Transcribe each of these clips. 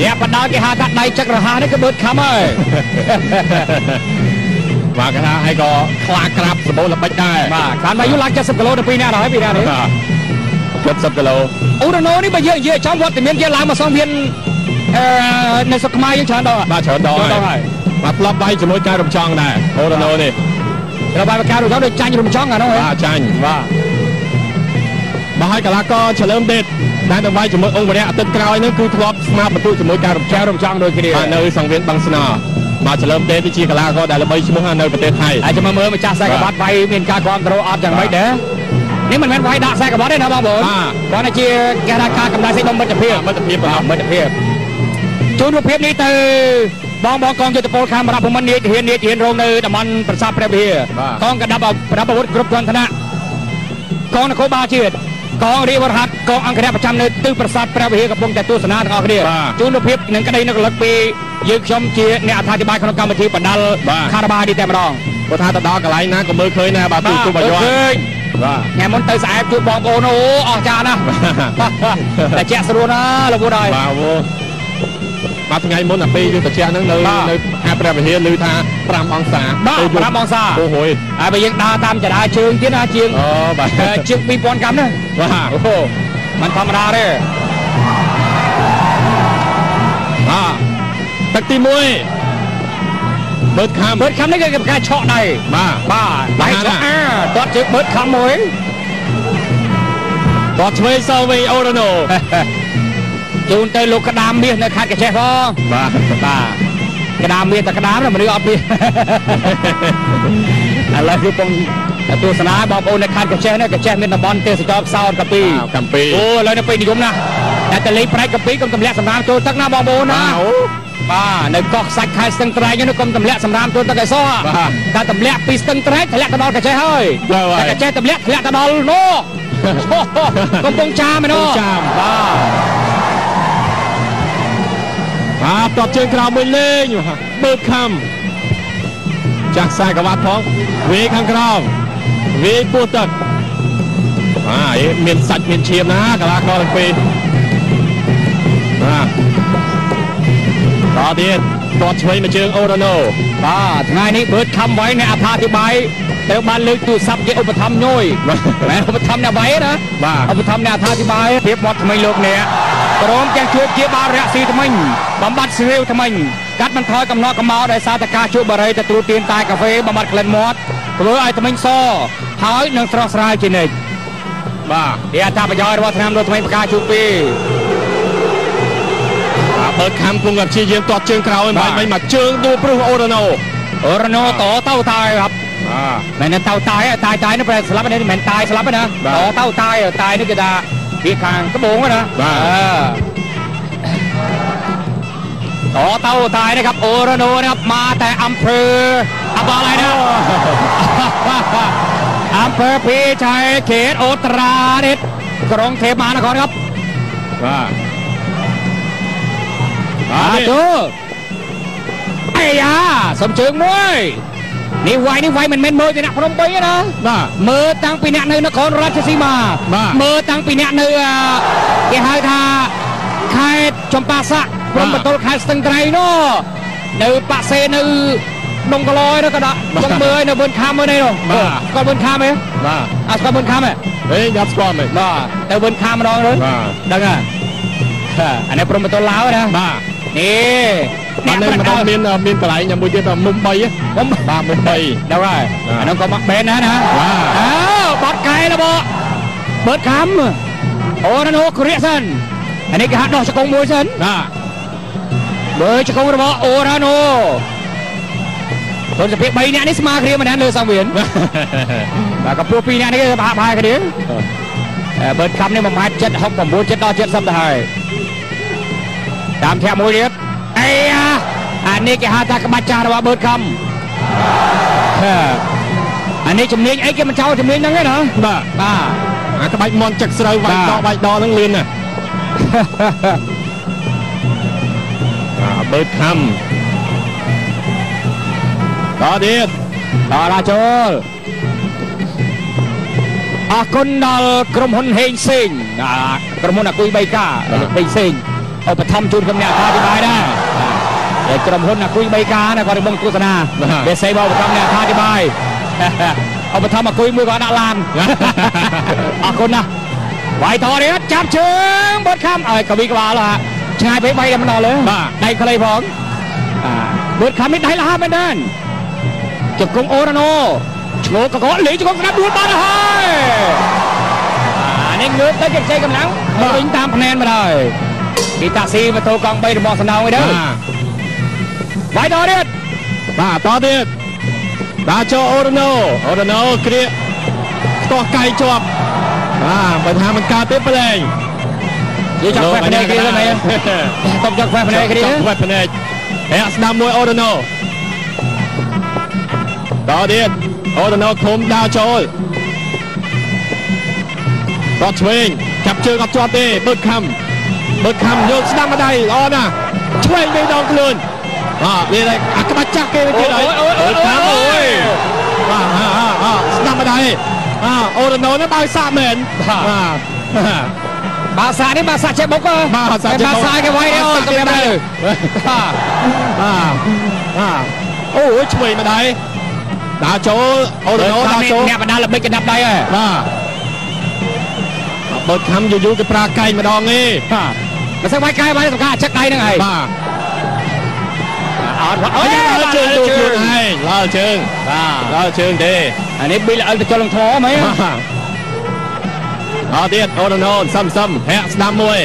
អ្នកបណ្ដាគេហៅថាដៃចឹករហ័សនេះគឺបឺតខំហើយបាទគេថាហើយក៏ខ្លាក្រាប់សម្បូរល្បិចដែរបាទខានមកយូរឡើង70គីឡូទៅ2នាក់ហើយពីណានេះបាទ70គីឡូអូរ៉ូណូនេះបើយើងនិយាយចំវត្តមានយើងឡើងមកសងមានអឺនៅស្រុកខ្មែរយើងច្រើនដងបាទច្រើនដងច្រើនដងហើហើយយបាទផ្លប់បាយជាមួយការរំចង់ដែរអូរ៉ូណូនេះត្រូវបានការរំចង់ដូចចាញ់រំចង់អានោះហ៎បាទចាញ់បាទបាទ ហើយកីឡាករឆ្លើមដេតដែលទៅវាយជាមួយអង្គវរៈអាទិត្យក្រោយនោះគឺធ្លាប់ស្មើបន្ទុកជាមួយការរំចាយរំចង់ដូចគ្នានៅសង្វៀនបឹងស្នោបាទឆ្លើមដេតគឺជាកីឡាករដែលល្បីឈ្មោះនៅប្រទេសថៃហើយចាំមើលម្ចាស់ខ្សែក្បាត់វាយមានការគ្រប់គ្រងអត់យ៉ាងម៉េចដែរនេះមិនមែនវាយដាក់ខ្សែក្បាត់ទេណាបងប្អូនគាត់តែជាគេថាការកម្ដៅសេចក្ដីមិត្តភាពមិត្តភាពបាទមិត្តភាពជូនរូបភាពនេះទៅបងបងកងយុទ្ធពលខាមរដ្ឋភូមិន្ទនាយទាហាននាយទាហានរងនៅតំបន់ប្រាសាទព្រះវិហារកងកដាប់ប្រដាប់អាវុធគ្រប់ជាន់ថ្នាក់កងនគរបាលជាតិ កងរាជវរហាត់កងអង្គរៈប្រចាំនៅទិសប្រាសាទព្រះវិហារកំពុងតែទស្សនាទាំងអស់គ្នាបាទជូនរូបភាពនិងក្តីនឹករលឹកពីយើងខ្ញុំជាអ្នកអត្ថាធិប្បាយក្នុងកម្មវិធីបណ្ដាលបាទខារបានេះតែម្ដងគាត់ថាទៅដល់កន្លែងណាក៏មើលឃើញដែរបាទទូទូបាយ័នឃើញបាទថ្ងៃមុនទៅស្អែបជួបបងប្អូនអូអស់ចាណាស់តែជាក់ស្រួលណាលោកពុទ្ធហើយបាទវោ បាទថ្ងៃមុនអាពេលយើងត្រជាក់ហ្នឹងនៅបាទនៅខេត្តព្រះវិហារឮថា5អង្សាបាទទៅយប់5អង្សាអូហួយហើយបើយើងដើរតាមចរាជើងទៀតណាជាងអូបាទអឺជាង2000កាំណាបាទអូហូมันធម្មតាទេបាទទឹកទី1បឺតខាំបឺតខំនេះគឺការឆក់ដៃបាទបាទបាដៃនឆក់ណាអាទាត់ជើងបឺតខំមួយតឆ្វេងសវិញអូរ៉ូណូ ជូនទៅលោកក្តាមមាសនៅខេត្តកញ្ចេះផងបាទបាទក្តាមមាសតែក្តាមណាមនុស្សអត់មាសឥឡូវគឺពងទស្សនាបងប្អូននៅខេត្តកញ្ចេះនេះកញ្ចេះមានតំបន់ទេសចរផ្សោតកាពីកំពីអូឥឡូវនៅពេលនិយមណាស់តែតលេងប្រែកកាពីកុំទម្លាក់សម្រាមចូលទឹកណាបងប្អូនណាបាទអូបាទនៅកោះខ្សាច់ខេត្តស្ទឹងត្រែងនោះកុំទម្លាក់សម្រាមចូលទឹកឲ្យសោះបាទតែទម្លាក់ពីស្ទឹងត្រែងធ្លាក់ទៅដល់កញ្ចេះហើយបាទហើយតែកញ្ចេះទម្លាក់ធ្លាក់ទៅដល់នោះកំពង់ចាមឯនោះកំពង់ចាមបាទ បាទតបជើងក្រោមមួយលេងបឺតខាំចាស់ខ្សែក្រវ៉ាត់ផងវាយខាងក្រោមវាយពោះទឹកបាទអេមានសាច់មានឈាមណាកីឡាករទាំងពីរបាទតទៀតតតឆ្វេងមកជើងអូរ៉ូណូ បាទថ្ងៃនេះបឺតខំໄວអ្នកអត្ថាធិប្បាយត្រូវបានលើកទូរស័ព្ទជាឧបត្ថម្ភញយមិនឧបត្ថម្ភអ្នកໄວទេណា បាទ ឧបត្ថម្ភអ្នកអត្ថាធិប្បាយភាពមាត់ថ្មីលោកអ្នក ព្រមទាំងជួយជាបាលរៈស៊ីថ្មិញបំបត្តិស្រាវថ្មិញកាត់បន្ថយកំណត់កម្អោដោយសារតែការជួបបារីទទួលទានតែកាហ្វេបំបត្តិក្លិនមាត់ធ្វើឲ្យថ្មិញសហើយនឹងស្រស់ស្រាយជានិច្ច បាទ វាអត្ថប្រយោជន៍របស់ថ្នាំលោកថ្មីផ្កាជូពី បាទបឺតខាំគង់តែព្យាយាមតបជើងក្រោយ បា បា ទ ញ់មិញមកជើងដួលព្រឹសអូរ៉ូណូ អូរ៉ូណូតទៅតាយครับ បាទ មិនមែនតៅតាយទេតាយតាយនេះប្រែស្លាប់ទេមិនមែនតាយស្លាប់ទេណា បាទ តទៅតាយតាយនេះគេថា พีขทางกระโปงนะต่อเต้าตายนะครับ โอระโนนะครับมาแต่อำเภออำเภออะไรนะอำเภอพีชัยเขตโอตราดิดกรงเทพมานครครับว่าอาจูไอ้ยาสมจึงมวย នេះវាយនេះវាយមិនមែនមើលពីអ្នកព្រំបីទេណាបាទមើលតាំងពីអ្នកនៅនគររាជសីមាមើលតាំងពីអ្នកនៅគេហៅថាខេត្តចម្ប៉ាសាក់ព្រំបន្ទល់ខេត្តស្ទឹងត្រែងនោះនៅប៉ាសេនៅដងកឡយនោះក៏ដាក់ចង់មើលនៅបួនខាំមើលនេះនោះបាទគាត់បួនខាំទេបាទអត់ស្គាល់បួនខាំទេហេញ៉ាំស្គាល់ទេបាទទៅបួនខាំម្ដងទៅបាទដឹងហ៎អានេះព្រំបន្ទល់ឡាវណាបាទនេះ បាទនៅម្ដងមានមានកន្លែងមួយទៀតមុំ3ហ៎ខ្ញុំបាទមុំ3ដឹងហើយបាទអានោះក៏មកបែនណាណាបាទអើបាត់កែលបបឺតខំអូននោះគ្រាកសិនអានេះគេហាក់ដោះចកងមួយសិនបាទមើលចកងរបស់អូរ៉ាណូទុនសភាព3នាក់នេះស្មើគ្នាមិនដែរលើសង្វៀនបាទកំពស់2នាក់នេះប្រហាក់ប្រហែលគ្នាអឺបឺតខំនេះ1ម៉ែត្រ7 69 7ដល់70ទៅហើយតាមធាក់មួយទៀតអីយ៉ា អានេះគេហៅថាក្បាច់ចាស់របស់បឺតខំហឺអានេះជំនាញអីគេមិនចោលជំនាញហ្នឹងទេណាបាទបាទអាក្បាច់មន់ចឹកស្រូវវាយបាទដកវាយដកហ្នឹងលៀនណាបាទបឺតខំតទៀតដល់ឡាចូលអរគុណដល់ក្រុមហ៊ុនហេងសេងអាក្រុមហ៊ុនអគុយ3កាបាទហេងសេងឧបត្ថម្ភជូនខ្ញុំអ្នកអធិប្បាយដែរតែ ក្រុមហ៊ុនអាគុយ3ការណាគាត់រំងទស្សនាបេសេបឧបត្ថម្ភអ្នកអធិប្បាយឧបត្ថម្ភអាគុយមួយគាត់ដាក់ឡានអរគុណណាស់វាយតរៀតចាប់ជើងបត់ខំឲ្យកវីក្បាលហ่ะឆ្ងាយពេកបីដល់ម្ដងលើដៃខ្លីផងបត់ខំនេះដៃលះមែនទេជង្គង់អូរ៉ាណូឈ្ងោកកកលេងជង្គង់ស្ដាប់ដួលបានហើយអានេះងើបទៅជិះកម្លាំងវិញតាមភ្នែនមកហើយពីតាស៊ីម៉ូតូកង់3របស់សំណងឯទៅ វាយតរៀតបាទតទៀតដាក់ចូលអូរ៉ូណូអូរ៉ូណូគ្រាកខ្ទាស់កាយជាប់បាទបញ្ហាមិនកើតទេប្រឡែងនិយាយចង់ខ្វះភ្នែកគ្នាទៅមែនតុបចង់ខ្វះភ្នែកគ្នាចង់ខ្វះភ្នែកហាក់ស្ដាំមួយអូរ៉ូណូតទៀតអូរ៉ូណូឃុំដើរចូលតឆ្វេងចាប់ជើងអត់ជាប់ទេបឺតខំបឺតខំយកស្ដាំម្ដាយល្អណាស់ឆ្វេងទៅដងខ្លួន បាទវាអាក្បាច់ចាស់គេទៅទៀតហើយបឺតខំអូយបាទអើអើស្ដាំម្ដាយអើអូរ៉ូណូនេះបើសាក់មែនបាទបាសានេះបាសាចេះបុកបាទសាចេះបុកបាសាគេវាយអូទៅទៅបាទបាទបាទអូយឆ្វេងម្ដាយដើរចូលអូរ៉ូណូដើរចូលអ្នកបដាល្បិចកណ្ដាប់ដៃហើយបាទបើខំយូរយូរគេប្រើកែងម្ដងទេបាទមិនសឹងវាយកែវាយសំខាន់ចឹកដៃហ្នឹងហើយបាទ អត់អូអូយយដើរជើងទូខ្លួនឯងឡើជើងបាទឡើជើងទេអានេះប៊ីលអិលទៅចុលនឹងធមហ្មងបាទអត់ទៀតអូរ៉ូណូសំសំហាក់ស្ដាំមួយ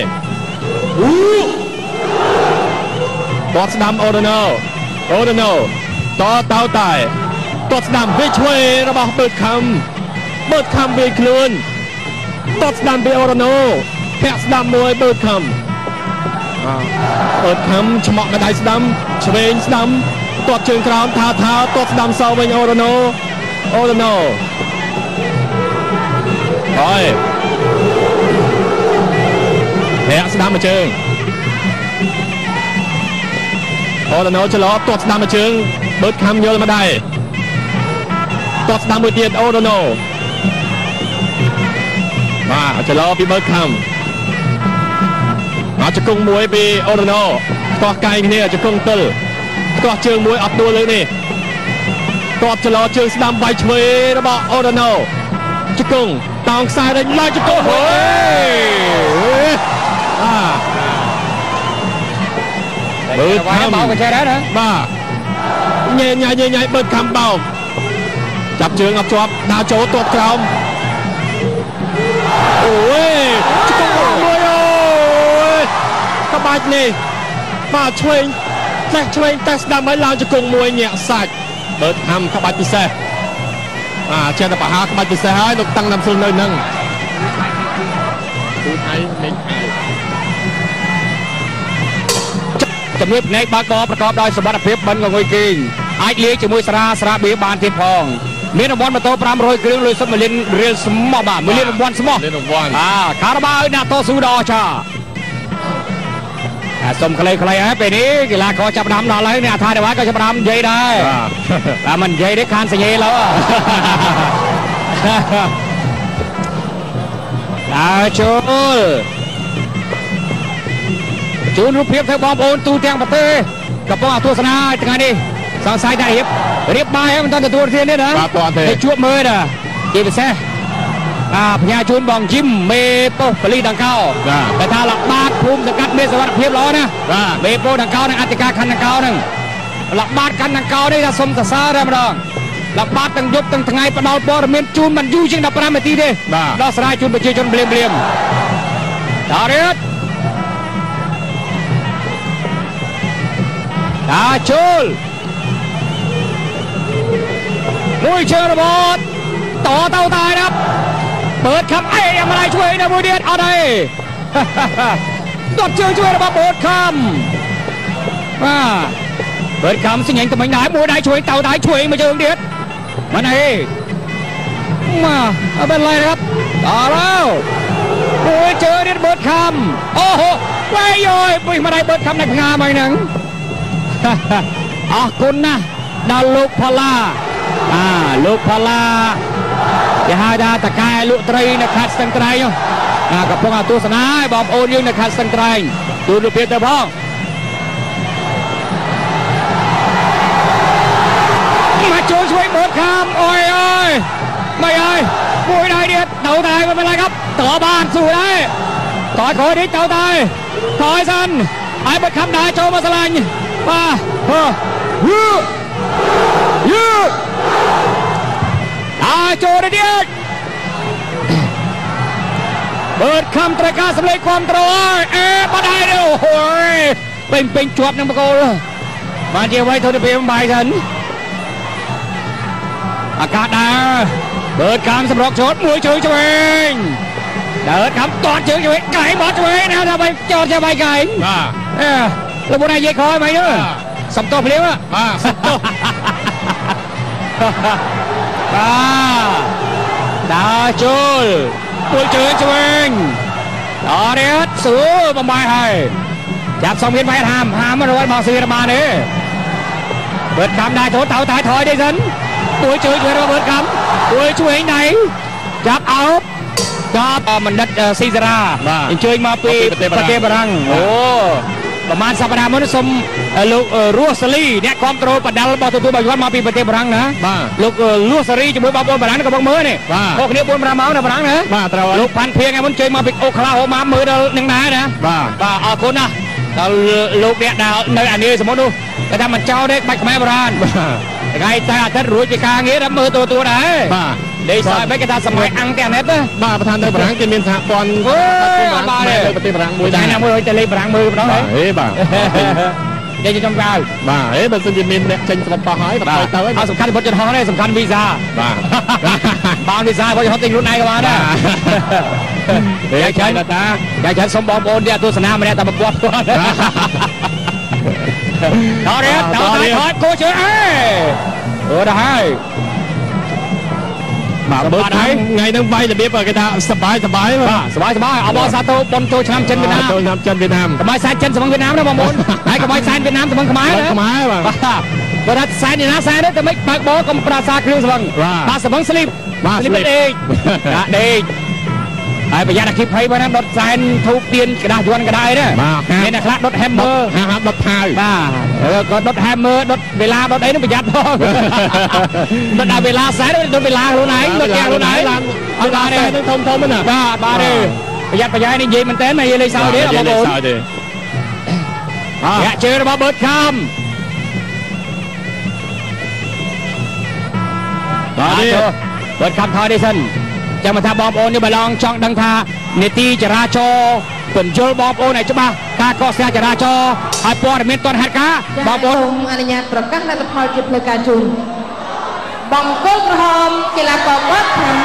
អូគាត់ស្ដាំអូរ៉ូណូអូរ៉ូណូតតៅតែគាត់ស្ដាំវាឆ្វេងរបស់បឺតខំបឺតខំវាខ្លួនតតស្ដាំពីអូរ៉ូណូហាក់ស្ដាំមួយបឺតខំ អត់ខំឆ្មក់ម្ដាយស្ដាំឆ្វេងស្ដាំទាត់ជើងក្រោមថាថាទាត់ស្ដាំសវិញអូរ៉ូណូអូរ៉ូណូហើយហាក់ស្ដាំមួយជើងអូរ៉ូណូច្រឡោទាត់ស្ដាំមួយជើងបឺតខំយល់ម្ដាយទាត់ស្ដាំមួយទៀតអូរ៉ូណូបាទច្រឡោពីបឺតខំ អត់ជង្គង់មួយពីអូរ៉ូណូខ្ទាស់កាយគ្នាជង្គង់ទិលខ្ទាស់ជើងមួយអត់ដួលលើនេះតបចលោជើងស្ដាំវាយឆ្វេងរបស់អូរ៉ូណូជង្គង់តោងខ្សែរែងឡើងជង្គង់ហេអាបើវាយបោកក៏ចេះដែរណាបាទញ៉ៃញ៉ៃញ៉ៃញ៉ៃបឺតខំបោកចាប់ជើងអត់ជាប់ដើរចូលទាត់ក្រោមអូយជង្គង់មួយអូយក្បាច់នេះបាទឆ្វេងចេះឆ្វេងតែស្ដាំឲ្យឡើងជង្គង់មួយញាក់សាច់បឺតខំក្បាច់ពិសេសអាចេះតែបហាក្បាច់ពិសេសហើយលោកតាំងណាំស៊ុលនៅនឹងទូថៃលេងហើយជំនួយភ្នែកបើកកប្រកបដោយសមត្ថភាពបិណ្ឌងុយគីងអាចលាយជាមួយស្រាស្រាបៀបានទៀតផងមានរង្វាន់ម៉ូតូ500គ្រឿងលុយសុទ្ធ1លានរៀលស្មោះបាទ1លានរង្វាន់ស្មោះលេងរង្វាន់បាទខារ៉ាបាវអ្នកតស៊ូដ៏អស្ចារ្យអា សុំខ្លីៗហើយពេលនេះកីឡាករចាប់ផ្ដើមដល់ហើយអ្នកអថាធិប្បាយក៏ចាប់ផ្ដើមនិយាយដែរបាទតែមិននិយាយទេខានសញ្ញេលើដើរចូលជូនរូបភាពទៅបងប្អូនទូទាំងប្រទេសកំពុងអទស្សនាថ្ងៃនេះសង្ស័យតែរៀបរៀបបាយហើយមិនទាន់ទទួលធានទេណាបាទទាន់ទេតែជួបមើលណាជាពិសេស អាផ្ញើជូនបងជីមមេប៉ុស្តិ៍បលីដង្កោបាទតែថាលបាតភូមិសង្កាត់មានសវត្ថភាពល្អណាស់បាទមេពោដង្កោនិងអធិការខណ្ឌដង្កោហ្នឹងលបាតខណ្ឌដង្កោនេះថាសុំសរសើរតែម្ដងលបាតទាំងយប់ទាំងថ្ងៃផ្ដល់ព័ត៌មានជូនមិនយូរជាង15នាទីទេបាទដោះស្រាយជូនប្រជាជនភ្លាមភ្លាមតារៀតតាចូលមួយជើងរបត់តទៅតាយណាប់ เปิดครัไอ้ยอะไรช่วยนะบูเดียนอะได้ดดเชิงช่วยนะครับปิดคำมาเปิดคำสิงห์กับไม่หนายบูได้ช่วยเต่าได้ช่วยมาเจอเดียดมาไหนมาเป็นไรนะครับต่อแล้วบูเจอเดียดเปิดคำโอ้โหไปย่อยปุยมาได้เปิดคำในงาไปหนึ่งอะคุณนะดาลูกพลาอ่าลุกพลา គេហៅថាតកែលក់ត្រីនៅខេត្តស្ទឹងត្រែងនោះ អាកំពុងអាទស្សនាឲ្យបងប្អូនយើងនៅខេត្តស្ទឹងត្រែងទូរូបភាពទៅផងមកចូលជួយមើលខាមអើយអើយមិនអើយមួយដៃទៀតទៅតែមិនเป็นไรครับតបានสู้ដែរតក្រោយនេះទៅតែថយសិនឲ្យបិទខំដែរចូលមកស្រឡាញ់បាទហឺយឺ យឺអាចូលទៅទៀតបើកខំត្រូវការសម្លេងគ្រប់ត្រហើយអេបាត់ហើយអូយពេញពេញជាប់នឹងបកគោលបានជាអ្វីទៅទៅពេលបាយសិនអាកាសដើរបើកខំសម្រុកជោតមួយជើងឆ្វេងដើរខំតត់ជើងឆ្វេងកែបត់ឆ្វេងណាដើម្បីចោតជាបាយកែងបាទអេលោកមុនអាយេខយមកយើសំទោសភ្លាវបាទសុខទោស បាទដើរចូលមួយជើងឆ្វេងដល់នេះស្រួលបំបាយហើយចាប់សំមានបាយហាមហាមរត់មកស៊ីរបានទេបើកំដែរចូលទៅតែថយទេសិនមួយជើងជួយរបស់បើកំមួយឆ្វេងដៃចាប់អោបចាប់មណ្ឌិតស៊ីសារាអញ្ជើញមកពីប្រទេសបារាំងអូ ប្រហែលសប្តាហ៍មុនសូមលោករស់សាលីអ្នកគ្រប់គ្រងបដាល់របស់ទទួលបាយ័នមកពីប្រទេសបារាំងណាបាទលោកលួសសេរីជាមួយបងប្អូនបារាំងកំពុងមើលនេះបាទខុសគ្នា4 5ម៉ោងនៅបារាំងណាបាទត្រូវហើយលោកផាន់ភៀងឯមុនជើញមកពីអូក្លាហូម៉ាមើលដល់នឹងដែរណាបាទបាទអរគុណណាស់ ដល់លោកអ្នកដែលនៅអានីសមុទ្រនោះគេថាមិនចោលទេបាច់ខ្មែរបុរាណបាទថ្ងៃតែអាទិត្យរួចពីការងារដល់មើលទូទួដែរបាទដេកសើចមិនគេថាសម័យអង្គាណិតណាបាទប្រធាននៅបារាំងគេមានសហព័ន្ធអូយបាបាទរាំងនៅប្រទេសបារាំងមួយតែដែរណាមួយទៅលេខបារាំងមើលម្ដងហ៎បាទហេបាទនិយាយចំក្រោយបាទហេបើសិនជាមានអ្នកចេញស្រុកបោះហើយក៏បាទទៅទៅហើយអត់សំខាន់បុតចំហទេសំខាន់វីសាបាទបានវីសាបុតចំហទិញខ្លួនឯងក៏បានដែរ ចាចាតាចាចាសូមបងប្អូនអ្នកទស្សនាម្នាក់តែប្រព័ន្ធគាត់តោះរៀបតោះតែថតគូជួយអេអូដល់ហើយបាទបើថ្ងៃថ្ងៃហ្នឹងវាយរបៀបគេថាសបាយសបាយបាទសបាយសបាយអបអរសាទរបុណ្យចូលឆ្នាំចិនវៀតណាមចូលឆ្នាំចិនវៀតណាមក្បាច់សែនចិនស្មងវៀតណាមណាបងប្អូនហើយកក្បាច់សែនវៀតណាមស្មងខ្មែរណាខ្មែរបាទបើថាសែននេះណាសែននេះតែមិនបើកបោកុំប្រាសាគ្រឿងស្វឹងបាទសវឹងស្លីបបាទស្លីបដេកដាក់ដេក ហើយប្រយ័ត្នអាគីភ័យបើណាដុតសែនធូបទៀនក្តាស់យន់ក្តាយណាបាទហាមានអ្នកខ្លះដុត hammer ហាហាដុតថៅបាទក៏ដុត hammer ដុតវេលាដុតអីនោះប្រយ័ត្នផងដុតដល់វេលាសែនដុតវេឡាខ្លួនឯងដុតយ៉ាងខ្លួនឯងឡានអត់បានទេធំធំណាបាទអត់បានទេប្រយ័ត្នប្រយែងនេះនិយាយមែនតើនិយាយលេខសើចទេបងប្អូនសើចទេអញាក់ជើងរបស់បឺតខំបាទនេះបឺតខំថយនេះសិន ចាំមកថាបងប្អូននេះបើឡងចង់ដឹងថានីតិចរាចរណ៍ពន្យល់បងប្អូនឲ្យច្បាស់ការកកស្ទះចរាចរណ៍ឲ្យព័ត៌មានទាន់ហេតុការណ៍បងប្អូនសូមអនុញ្ញាតប្រកាសលទ្ធផលជាផ្លូវការជូនបង្គោលក្រហមកីឡាករបាល់ខាំ